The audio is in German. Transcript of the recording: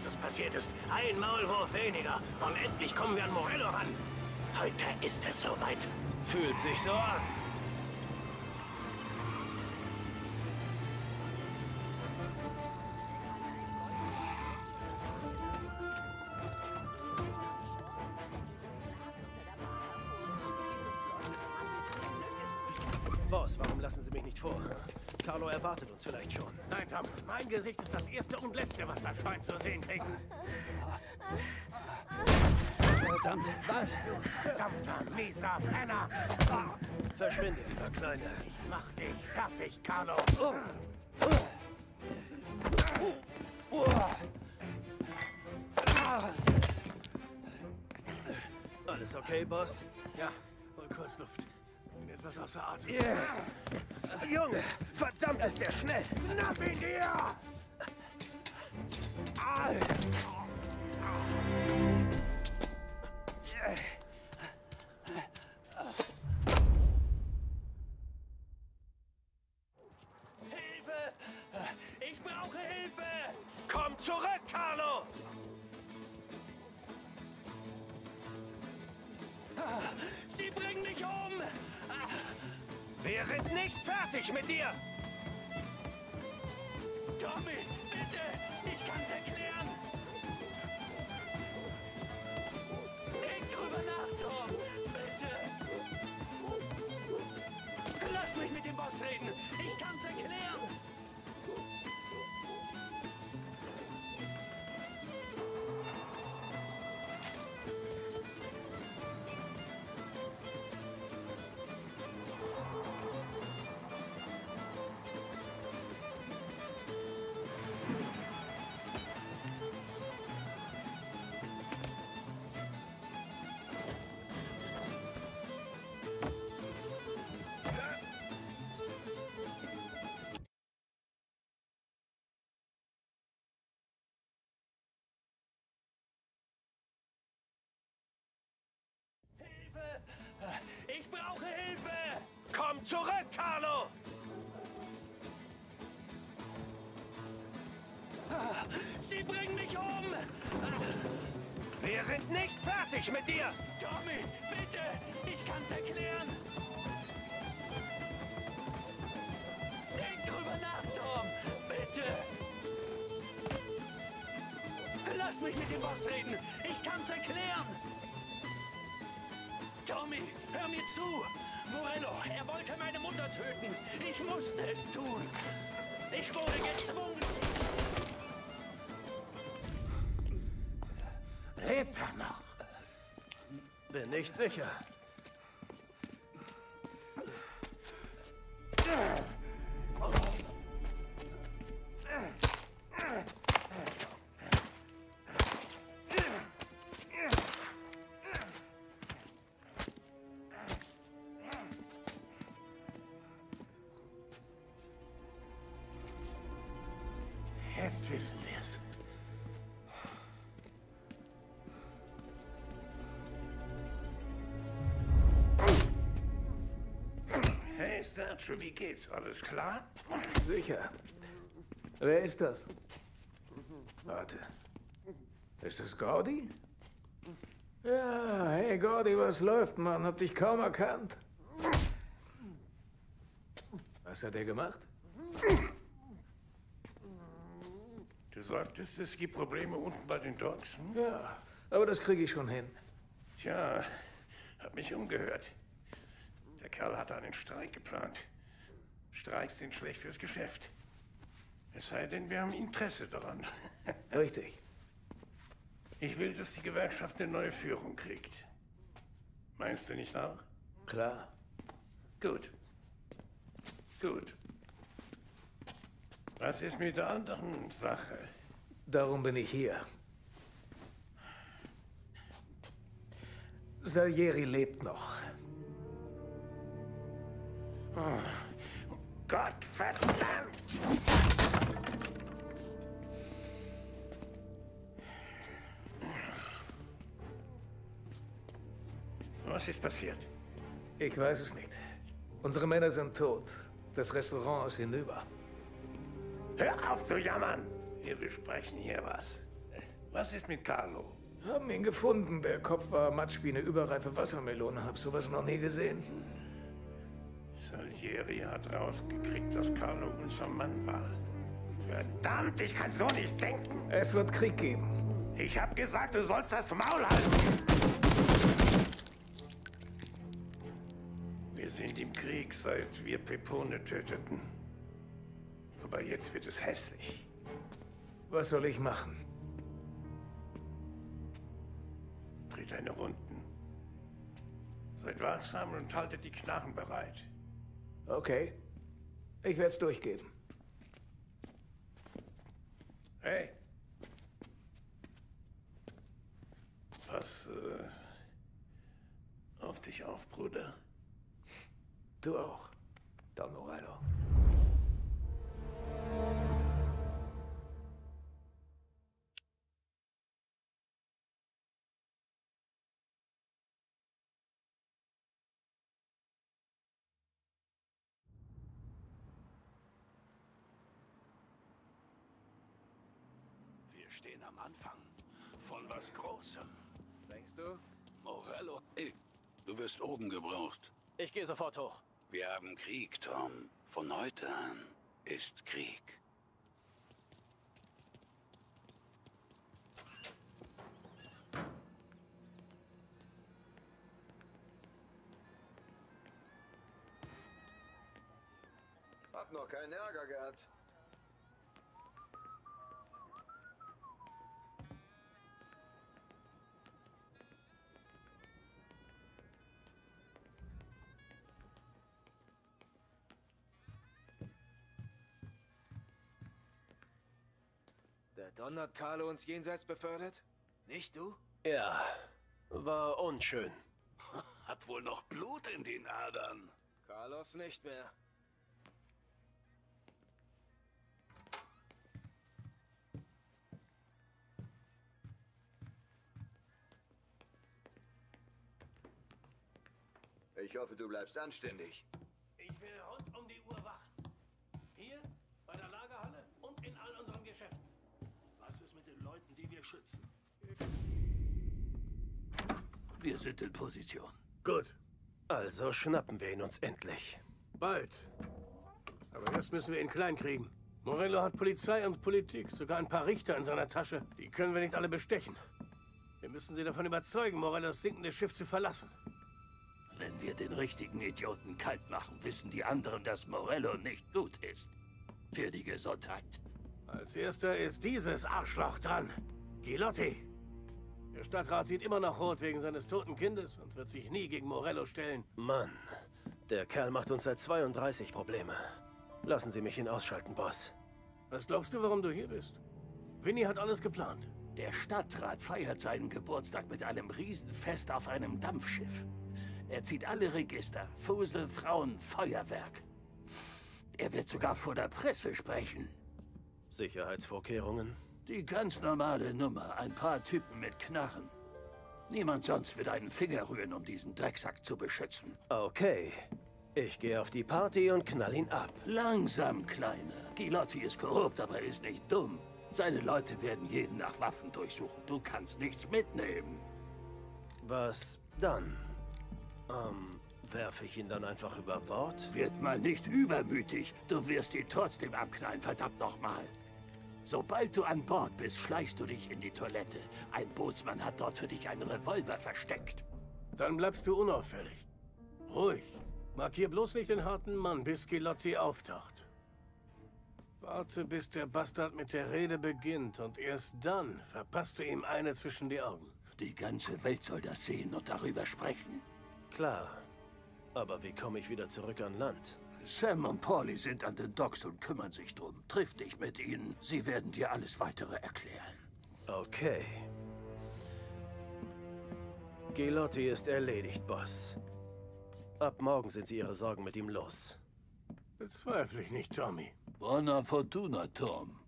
dass es passiert ist. Ein Maulwurf weniger. Und endlich kommen wir an Morello ran. Heute ist es soweit. Fühlt sich so an. Boss, warum lassen Sie mich nicht vor? Carlo erwartet uns vielleicht schon. Nein, Tom. Mein Gesicht ist das erste und letzte, was das Schwein zu sehen kriegt. Verdammt, was? Verdammter, mieser Penner. Verschwinde, lieber Kleine. Ich mach dich fertig, Carlo. Alles okay, Boss? Ja, hol kurz Luft. Etwas außer Atem. Junge, verdammt ist der schnell. Schnapp ihn dir! Hilfe! Ich brauche Hilfe! Komm zurück, Carlo! Um! Wir sind nicht fertig mit dir! Tommy, zurück, Carlo! Sie bringen mich um! Wir sind nicht fertig mit dir! Tommy, bitte! Ich kann's erklären! Denk drüber nach, Tom! Bitte! Lass mich mit dem Boss reden! Ich kann's erklären! Tommy, hör mir zu! Morello, er wollte meine Mutter töten! Ich musste es tun! Ich wurde gezwungen! Lebt er noch? Bin nicht sicher. Jetzt wissen wir's. Hey, Sergio, wie geht's? Alles klar? Sicher. Wer ist das? Warte. Ist das Gordy? Ja, hey Gordy, was läuft, Mann? Hab dich kaum erkannt. Was hat er gemacht? Du sagtest, es gibt Probleme unten bei den Dogs. Hm? Ja, aber das kriege ich schon hin. Tja, hab mich umgehört. Der Kerl hatte einen Streik geplant. Streiks sind schlecht fürs Geschäft. Es sei denn, wir haben Interesse daran. Richtig. Ich will, dass die Gewerkschaft eine neue Führung kriegt. Meinst du nicht auch? Klar. Gut. Gut. Was ist mit der anderen Sache? Darum bin ich hier. Salieri lebt noch. Gott verdammt! Was ist passiert? Ich weiß es nicht. Unsere Männer sind tot. Das Restaurant ist hinüber. Hör auf zu jammern! Wir besprechen hier was. Was ist mit Carlo? Haben ihn gefunden. Der Kopf war matsch wie eine überreife Wassermelone. Hab sowas noch nie gesehen. Salieri hat rausgekriegt, dass Carlo unser Mann war. Verdammt, ich kann so nicht denken. Es wird Krieg geben. Ich hab gesagt, du sollst das Maul halten. Wir sind im Krieg, seit wir Pepone töteten. Aber jetzt wird es hässlich. Was soll ich machen? Dreht deine Runden. Seid wachsam und haltet die Knarren bereit. Okay. Ich werde es durchgeben. Hey. Pass äh, auf dich auf, Bruder. Du auch, Don Morello. Stehen am Anfang von was Großem. Denkst du? Morello, ey, du wirst oben gebraucht. Ich gehe sofort hoch. Wir haben Krieg, Tom. Von heute an ist Krieg. Hab noch keinen Ärger gehabt. Don hat Carlo uns jenseits befördert? Nicht du? Ja, war unschön. Hat wohl noch Blut in den Adern. Carlos nicht mehr. Ich hoffe, du bleibst anständig. Die wir schützen? Wir sind in Position. Gut. Also schnappen wir ihn uns endlich. Bald. Aber erst müssen wir ihn klein kriegen. Morello hat Polizei und Politik, sogar ein paar Richter in seiner Tasche. Die können wir nicht alle bestechen. Wir müssen sie davon überzeugen, Morellos sinkendes Schiff zu verlassen. Wenn wir den richtigen Idioten kalt machen, wissen die anderen, dass Morello nicht gut ist. Für die Gesundheit. Als erster ist dieses Arschloch dran. Gilotti. Der Stadtrat sieht immer noch rot wegen seines toten Kindes und wird sich nie gegen Morello stellen. Mann, der Kerl macht uns seit 32 Probleme. Lassen Sie mich ihn ausschalten, Boss. Was glaubst du, warum du hier bist? Winnie hat alles geplant. Der Stadtrat feiert seinen Geburtstag mit einem Riesenfest auf einem Dampfschiff. Er zieht alle Register. Fusel, Frauen, Feuerwerk. Er wird sogar vor der Presse sprechen. Sicherheitsvorkehrungen? Die ganz normale Nummer. Ein paar Typen mit Knarren. Niemand sonst wird einen Finger rühren, um diesen Drecksack zu beschützen. Okay. Ich gehe auf die Party und knall ihn ab. Langsam, Kleiner. Gilotti ist korrupt, aber er ist nicht dumm. Seine Leute werden jeden nach Waffen durchsuchen. Du kannst nichts mitnehmen. Was dann? Ähm, werfe ich ihn dann einfach über Bord? Wird mal nicht übermütig. Du wirst ihn trotzdem abknallen, verdammt nochmal. Sobald du an Bord bist, schleichst du dich in die Toilette. Ein Bootsmann hat dort für dich einen Revolver versteckt. Dann bleibst du unauffällig. Ruhig. Markier bloß nicht den harten Mann, bis Gilotti auftaucht. Warte, bis der Bastard mit der Rede beginnt und erst dann verpasst du ihm eine zwischen die Augen. Die ganze Welt soll das sehen und darüber sprechen. Klar. Aber wie komme ich wieder zurück an Land? Sam und Pauli sind an den Docks und kümmern sich drum. Triff dich mit ihnen. Sie werden dir alles weitere erklären. Okay. Gilotti ist erledigt, Boss. Ab morgen sind Sie Ihre Sorgen mit ihm los. Bezweifle ich nicht, Tommy. Buona Fortuna, Tom.